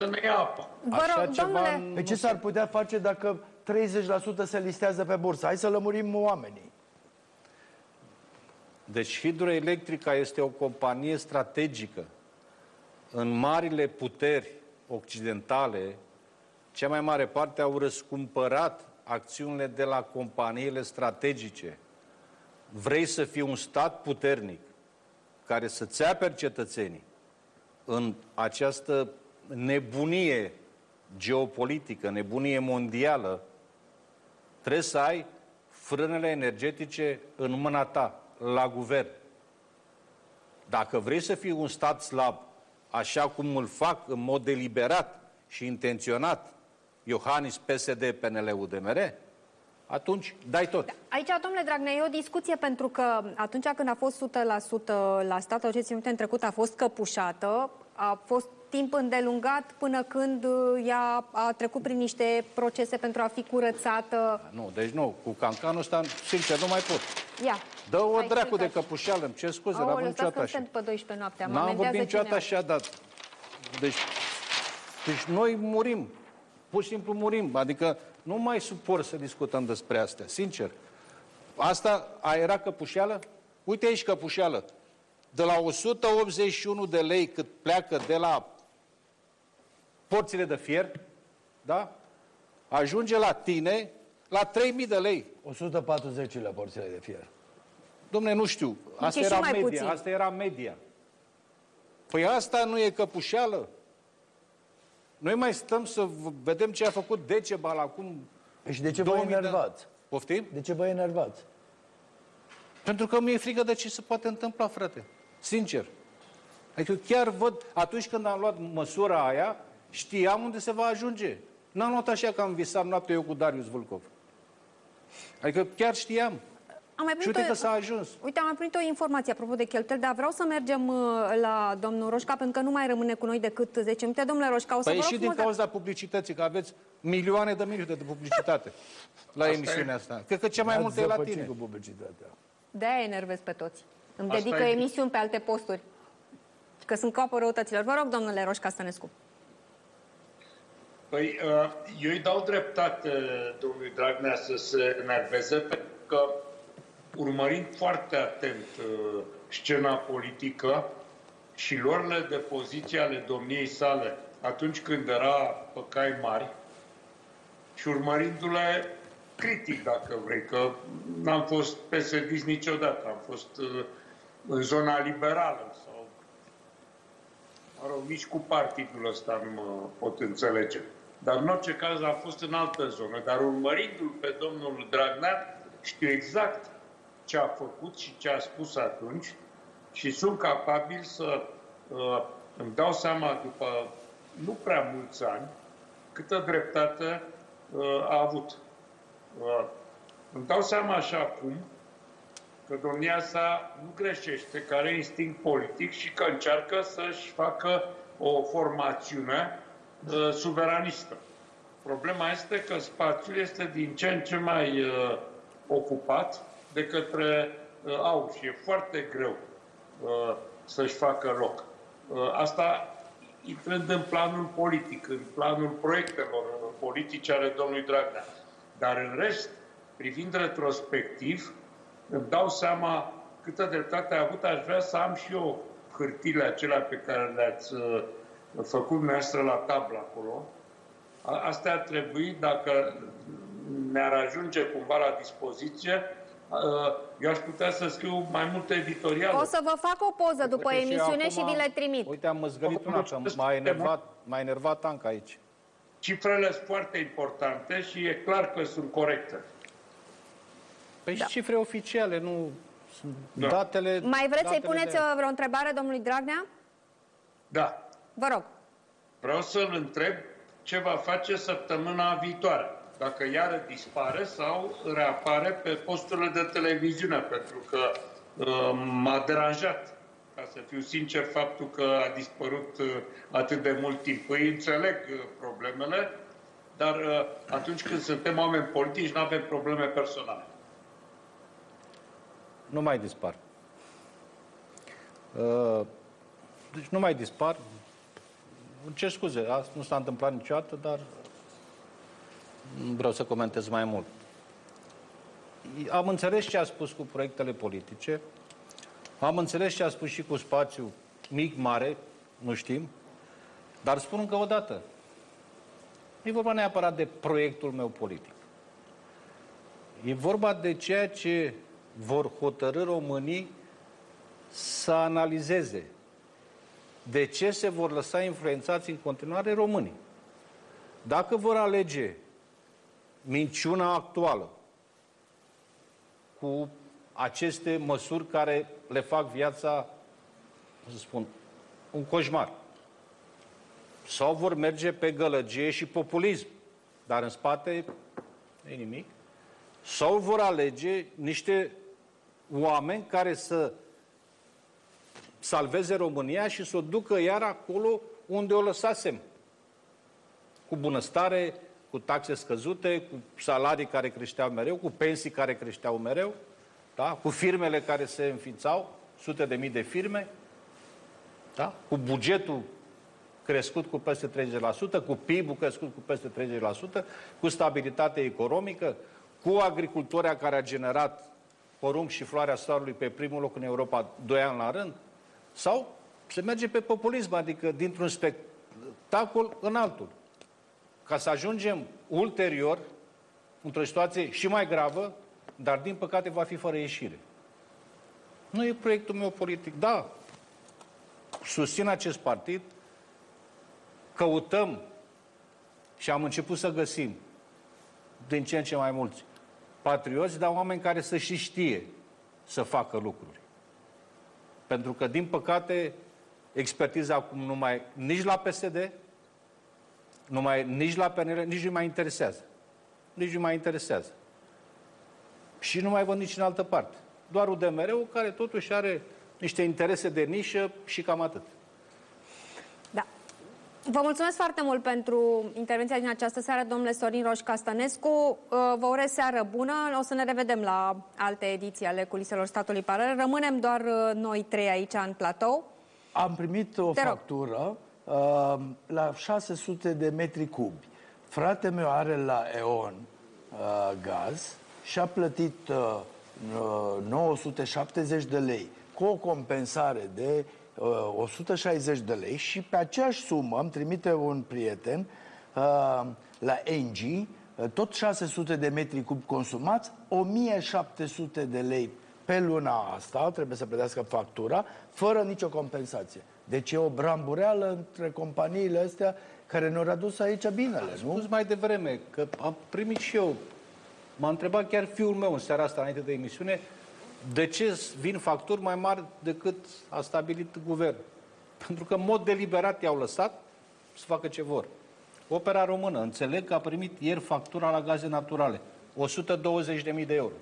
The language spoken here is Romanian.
să ne ia apa. Vă Așa rog, ceva domnule, nu Pe ce se- s-ar putea face dacă 30% se listează pe bursă? Hai să lămurim oamenii. Deci Hidroelectrica este o companie strategică. În marile puteri occidentale, cea mai mare parte au răscumpărat acțiunile de la companiile strategice. Vrei să fii un stat puternic care să-ți aperi cetățenii în această nebunie geopolitică, nebunie mondială, trebuie să ai frânele energetice în mâna ta, la guvern. Dacă vrei să fii un stat slab, așa cum îl fac în mod deliberat și intenționat Iohannis, PSD, PNL, UDMR, atunci dai tot. aici, domnule Dragnea, e o discuție pentru că atunci când a fost 100% la stat, Autorității Unite în trecut a fost căpușată, a fost timp îndelungat până când uh, ea a trecut prin niște procese pentru a fi curățată. Nu, deci nu, cu cancanul ăsta, sincer, nu mai pot. Ia. Dă o Hai, dracu de explicați. căpușeală, îmi cer scuze, n-am Aoleu, vorbit stați că niciodată nu așa. sunt pe 12 noaptea, mă N-am amendează vorbit niciodată cineva. așa, dar... Deci, deci noi murim. Pur și simplu murim. Adică nu mai suport să discutăm despre astea, sincer. Asta a era căpușeală? Uite aici căpușeală. De la 181 de lei cât pleacă de la porțile de fier, da? Ajunge la tine la 3000 de lei. 140 la porțile de fier. Domne, nu știu. Asta și era mai media. puțin. Asta era media. Păi asta nu e căpușeală? Noi mai stăm să v- vedem ce a făcut Decebal acum Păi Și de ce vă 2000 de- enervați? Poftim? De ce vă enervați? Pentru că mi-e frică de ce se poate întâmpla, frate. Sincer. Adică chiar văd, atunci când am luat măsura aia, știam unde se va ajunge. N-am luat așa că am visat noapte eu cu Darius Vâlcov. Adică chiar știam. Am mai Și primit uite o- că s-a ajuns. Uite, am mai primit o informație apropo de cheltuieli, dar vreau să mergem uh, la domnul Roșca, pentru că nu mai rămâne cu noi decât 10 minute. Domnule Roșca, o să Păi vă și rog din frumos, cauza publicității, că aveți milioane de minute de publicitate la emisiunea asta. Cred că cea mai Dați multă e la zăpăcini tine. cu publicitatea. de-aia enervez pe toți. Îmi Asta dedică e- emisiuni pe alte posturi. Că sunt capul răutăților. Vă rog, domnule Roșca Stănescu. Păi, uh, eu îi dau dreptate domnului Dragnea să se enerveze, pentru că urmărind foarte atent uh, scena politică și luările de poziție ale domniei sale atunci când era pe cai mari și urmărindu-le critic, dacă vrei, că n-am fost psd niciodată, am fost uh, în zona liberală sau Mă rog, nici cu partidul ăsta nu mă pot înțelege. Dar în orice caz a fost în altă zonă. Dar urmărindu-l pe domnul Dragnea, știu exact ce a făcut și ce a spus atunci și sunt capabil să uh, îmi dau seama după nu prea mulți ani câtă dreptate uh, a avut. Uh, îmi dau seama așa acum că domnia sa nu greșește, că are instinct politic și că încearcă să-și facă o formațiune uh, suveranistă. Problema este că spațiul este din ce în ce mai uh, ocupat de către uh, AU și e foarte greu uh, să-și facă loc. Uh, asta intrând în planul politic, în planul proiectelor uh, politice ale domnului Dragnea. Dar în rest, privind retrospectiv, îmi dau seama câtă dreptate a avut. Aș vrea să am și eu hârtile acelea pe care le-ați uh, făcut dumneavoastră la tablă acolo. A- Astea ar trebui, dacă ne-ar ajunge cumva la dispoziție, uh, eu aș putea să scriu mai multe editoriale. O să vă fac o poză după Uite, emisiune acum- și vi le trimit. Uite, am măzgălit una, că m-a enervat, m-a enervat Anca aici. Cifrele sunt foarte importante și e clar că sunt corecte. Păi și cifre oficiale, nu sunt Da. datele... Mai vreți să-i datele puneți de- uh, vreo întrebare domnului Dragnea? Da, Vă rog. Vreau să-l întreb ce va face săptămâna viitoare. Dacă iară dispare sau reapare pe posturile de televiziune, pentru că uh, m-a deranjat, ca să fiu sincer, faptul că a dispărut uh, atât de mult timp. Îi înțeleg uh, problemele, dar uh, atunci când suntem oameni politici, nu avem probleme personale. Nu mai dispar. Uh, Deci nu mai dispar. Îmi cer scuze, asta nu s-a întâmplat niciodată, dar nu vreau să comentez mai mult. Am înțeles ce a spus cu proiectele politice, am înțeles ce a spus și cu spațiu mic, mare, nu știm, dar spun încă o dată, nu e vorba neapărat de proiectul meu politic. E vorba de ceea ce vor hotărâ românii să analizeze. De ce se vor lăsa influențați în continuare românii? Dacă vor alege minciuna actuală cu aceste măsuri care le fac viața, cum să spun, un coșmar. Sau vor merge pe gălăgie și populism, dar în spate nu e nimic. Sau vor alege niște oameni care să salveze România și să o ducă iar acolo unde o lăsasem. Cu bunăstare, cu taxe scăzute, cu salarii care creșteau mereu, cu pensii care creșteau mereu, da? cu firmele care se înființau, sute de mii de firme, da? cu bugetul crescut cu peste 30%, cu PIB-ul crescut cu peste 30%, cu stabilitate economică, cu agricultoria care a generat porumb și floarea soarelui pe primul loc în Europa doi ani la rând, sau se merge pe populism, adică dintr-un spectacol în altul. Ca să ajungem ulterior într-o situație și mai gravă, dar din păcate va fi fără ieșire. Nu e proiectul meu politic. Da, susțin acest partid, căutăm și am început să găsim din ce în ce mai mulți patrioți, dar oameni care să și știe să facă lucruri. Pentru că, din păcate, expertiza acum nu mai nici la PSD, nu mai, nici la PNL, nici nu mai interesează. Nici nu mai interesează. Și nu mai văd nici în altă parte. Doar UDMR-ul care totuși are niște interese de nișă și cam atât. Da. Vă mulțumesc foarte mult pentru intervenția din această seară, domnule Sorin Roș Castănescu. Uh, vă urez seară bună. O să ne revedem la alte ediții ale Culiselor Statului Paralel. Rămânem doar uh, noi trei aici în platou. Am primit o Te rog. factură uh, la 600 de metri cubi. Frate meu are la E.ON uh, gaz și a plătit uh, uh, 970 de lei cu o compensare de uh, 160 de lei și pe aceeași sumă îmi trimite un prieten uh, la NG uh, tot 600 de metri cub consumați, 1700 de lei pe luna asta, trebuie să plătească factura, fără nicio compensație. Deci e o brambureală între companiile astea care ne-au adus aici binele, nu? spus mai devreme că am primit și eu. M-a întrebat chiar fiul meu în seara asta, înainte de emisiune, de ce vin facturi mai mari decât a stabilit guvernul. Pentru că în mod deliberat i-au lăsat să facă ce vor. Opera română, înțeleg că a primit ieri factura la gaze naturale. 120.000 de euro.